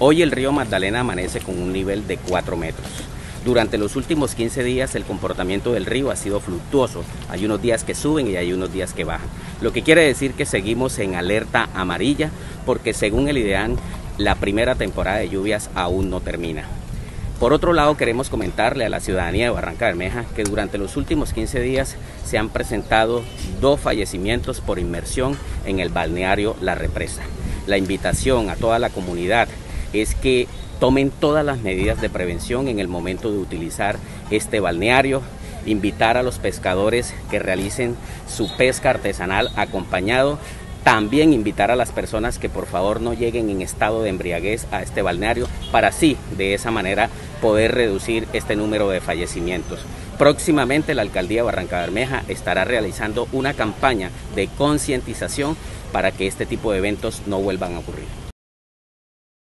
Hoy el río Magdalena amanece con un nivel de 4 metros. Durante los últimos 15 días el comportamiento del río ha sido fluctuoso. Hay unos días que suben y hay unos días que bajan. Lo que quiere decir que seguimos en alerta amarilla porque según el IDEAN la primera temporada de lluvias aún no termina. Por otro lado, queremos comentarle a la ciudadanía de Barranca Bermeja que durante los últimos 15 días se han presentado dos fallecimientos por inmersión en el balneario La Represa. La invitación a toda la comunidad es que tomen todas las medidas de prevención en el momento de utilizar este balneario, invitar a los pescadores que realicen su pesca artesanal acompañado también invitar a las personas que por favor no lleguen en estado de embriaguez a este balneario para así de esa manera poder reducir este número de fallecimientos. Próximamente la alcaldía de Barranca Bermeja estará realizando una campaña de concientización para que este tipo de eventos no vuelvan a ocurrir.